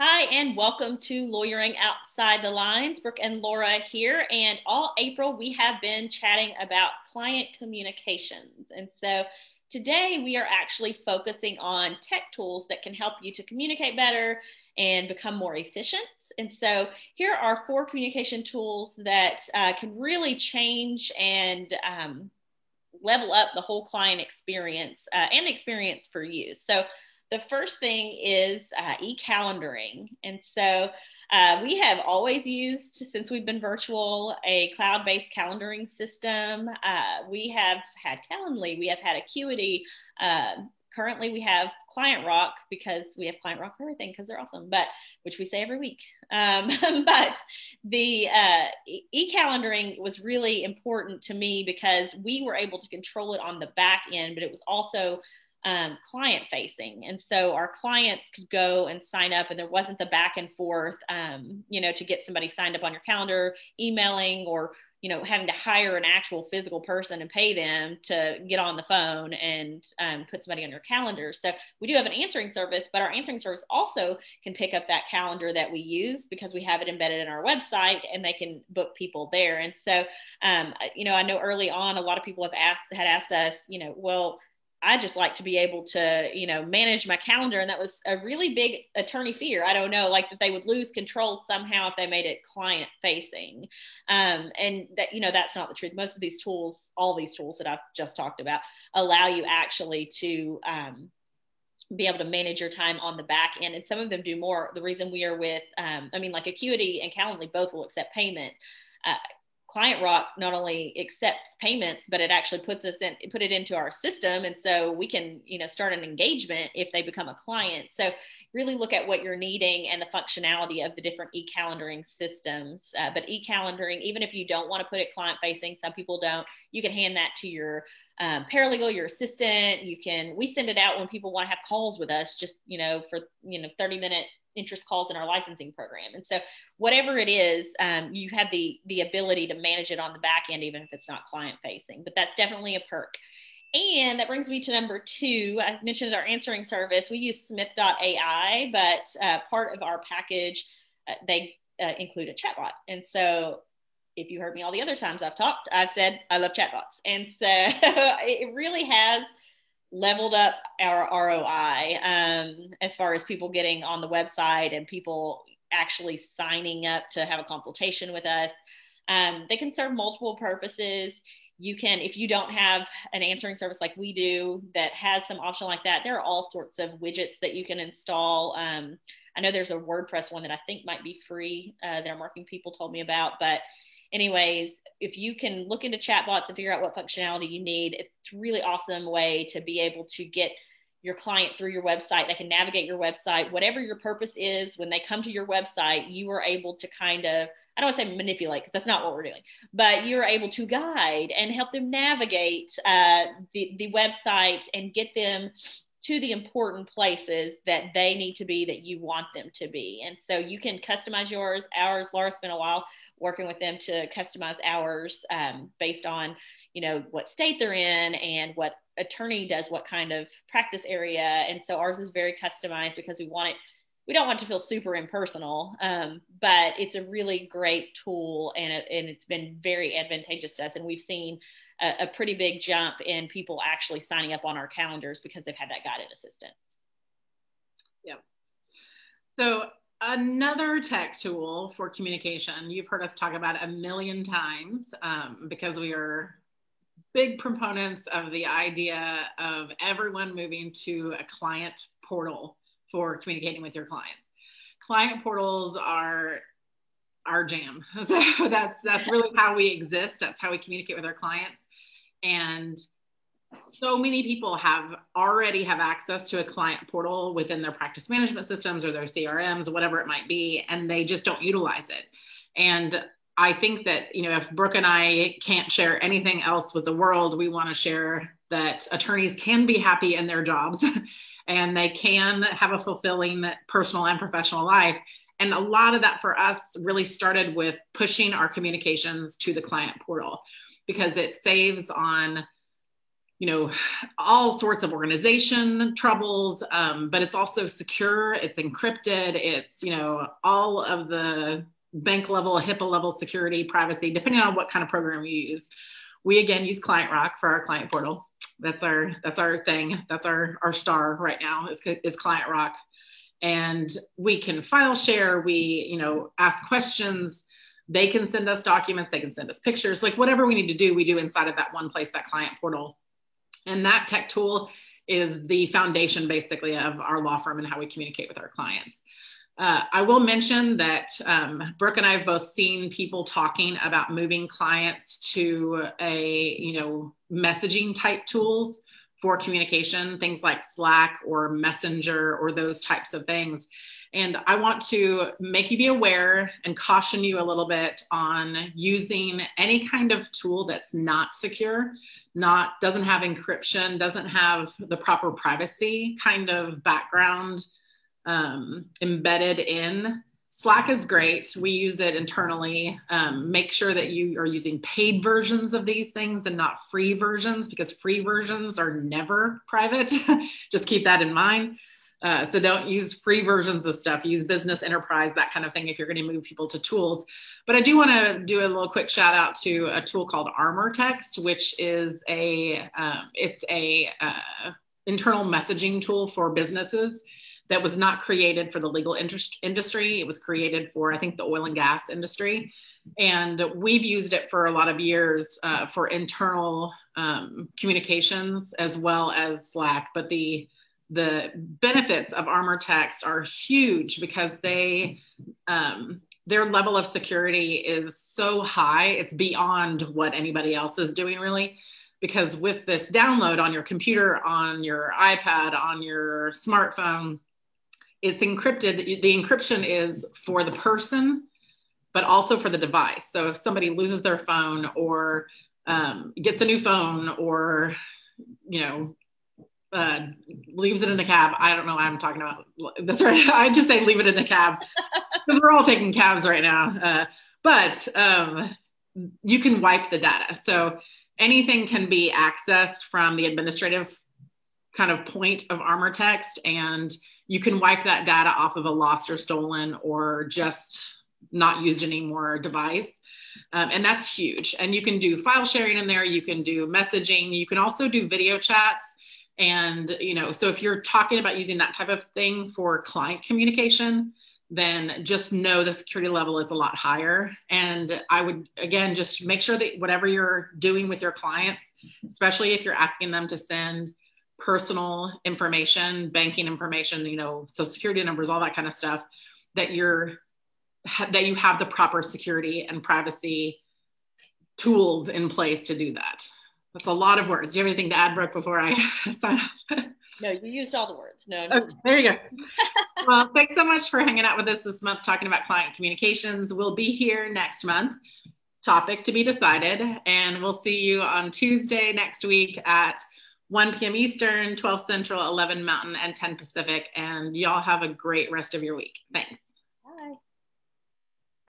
Hi, and welcome to Lawyering Outside the Lines. Brooke and Laura here. And all April, we have been chatting about client communications. And so today, we are actually focusing on tech tools that can help you to communicate better and become more efficient. And so here are four communication tools that uh, can really change and um, level up the whole client experience uh, and the experience for you. So the first thing is uh, e-calendaring. And so uh, we have always used, since we've been virtual, a cloud based calendaring system. Uh, we have had Calendly, we have had Acuity. Um, currently, we have Client Rock because we have Client Rock for everything because they're awesome, but which we say every week. Um, but the uh, e calendaring was really important to me because we were able to control it on the back end, but it was also um, client facing. And so our clients could go and sign up, and there wasn't the back and forth, um, you know, to get somebody signed up on your calendar, emailing, or, you know, having to hire an actual physical person and pay them to get on the phone and um, put somebody on your calendar. So we do have an answering service, but our answering service also can pick up that calendar that we use because we have it embedded in our website and they can book people there. And so, um, you know, I know early on a lot of people have asked, had asked us, you know, well, I just like to be able to, you know, manage my calendar. And that was a really big attorney fear. I don't know, like that they would lose control somehow if they made it client facing. Um, and that, you know, that's not the truth. Most of these tools, all these tools that I've just talked about, allow you actually to, um, be able to manage your time on the back end and some of them do more the reason we are with um, i mean like acuity and calendly both will accept payment uh, client rock not only accepts payments but it actually puts us in put it into our system. And so we can you know start an engagement if they become a client. So really look at what you're needing and the functionality of the different e-calendaring systems. Uh, but e-calendaring even if you don't want to put it client facing some people don't you can hand that to your um, paralegal your assistant. You can we send it out when people want to have calls with us just you know for you know 30 minute interest calls in our licensing program. And so whatever it is, um, you have the the ability to manage it on the back end, even if it's not client facing. But that's definitely a perk. And that brings me to number two. I mentioned our answering service. We use Smith.ai, but uh, part of our package, uh, they uh, include a chatbot. And so if you heard me all the other times I've talked, I've said I love chatbots. And so it really has leveled up our ROI um, as far as people getting on the website and people actually signing up to have a consultation with us. Um, they can serve multiple purposes. You can, if you don't have an answering service like we do that has some option like that, there are all sorts of widgets that you can install. Um, I know there's a WordPress one that I think might be free uh, that our marketing people told me about, but anyways, if you can look into chatbots and figure out what functionality you need, it's a really awesome way to be able to get your client through your website. They can navigate your website, whatever your purpose is. When they come to your website, you are able to kind of, I don't want to say manipulate because that's not what we're doing, but you're able to guide and help them navigate uh, the, the website and get them to the important places that they need to be that you want them to be. And so you can customize yours. Ours, Laura spent a while working with them to customize ours um, based on, you know, what state they're in and what attorney does what kind of practice area. And so ours is very customized because we want it we don't want to feel super impersonal, um, but it's a really great tool and, it, and it's been very advantageous to us. And we've seen a, a pretty big jump in people actually signing up on our calendars because they've had that guided assistant. Yeah. So another tech tool for communication you've heard us talk about a million times um, because we are big proponents of the idea of everyone moving to a client portal for communicating with your clients client portals are our jam so that's that's really how we exist that's how we communicate with our clients and so many people have already have access to a client portal within their practice management systems or their crms whatever it might be and they just don't utilize it. And i think that you know if brooke and i can't share anything else with the world we want to share that attorneys can be happy in their jobs and they can have a fulfilling personal and professional life. And a lot of that for us really started with pushing our communications to the client portal because it saves on you know, all sorts of organization troubles, um, but it's also secure, it's encrypted, it's, you know, all of the bank level, HIPAA level security, privacy, depending on what kind of program you use. We again use ClientRock for our client portal. That's our that's our thing. That's our our star right now is, is ClientRock. And we can file share, we, you know, ask questions, they can send us documents, they can send us pictures, like whatever we need to do, we do inside of that one place, that client portal. And that tech tool is the foundation basically of our law firm and how we communicate with our clients. Uh, I will mention that um, Brooke and I have both seen people talking about moving clients to a, you know, messaging type tools for communication, things like Slack or Messenger or those types of things. And I want to make you be aware and caution you a little bit on using any kind of tool that's not secure, not doesn't have encryption, doesn't have the proper privacy kind of background um, embedded in. Slack is great. We use it internally. Um, make sure that you are using paid versions of these things and not free versions because free versions are never private. Just keep that in mind. Uh, so don't use free versions of stuff. Use business, enterprise, that kind of thing if you're going to move people to tools. But I do want to do a little quick shout out to a tool called ArmorText, which is a um, it's a uh, internal messaging tool for businesses that was not created for the legal industry. It was created for I think the oil and gas industry, and we've used it for a lot of years uh, for internal um, communications as well as Slack. But the the benefits of armor ArmorText are huge because they um, their level of security is so high it's beyond what anybody else is doing really because with this download on your computer on your ipad on your smartphone it's encrypted the encryption is for the person but also for the device. So if somebody loses their phone or um, gets a new phone or you know uh, leaves it in a cab. I don't know why I'm talking about this right. I just say leave it in a cab because we're all taking cabs right now. Uh, but um, you can wipe the data. So anything can be accessed from the administrative kind of point of armor text and you can wipe that data off of a lost or stolen or just not used anymore device. Um, and that's huge. And you can do file sharing in there. You can do messaging. You can also do video chats and, you know, so if you're talking about using that type of thing for client communication, then just know the security level is a lot higher. And I would, again, just make sure that whatever you're doing with your clients, especially if you're asking them to send personal information, banking information, you know, social security numbers, all that kind of stuff, that you're, that you have the proper security and privacy tools in place to do that. That's a lot of words. Do you have anything to add, Brooke, before I sign off? No, you used all the words. No. Okay, oh, there you go. well, thanks so much for hanging out with us this month talking about client communications. We'll be here next month. Topic to be decided. And we'll see you on Tuesday next week at 1 p.m. Eastern, 12 Central, 11 Mountain, and 10 Pacific. And y'all have a great rest of your week. Thanks.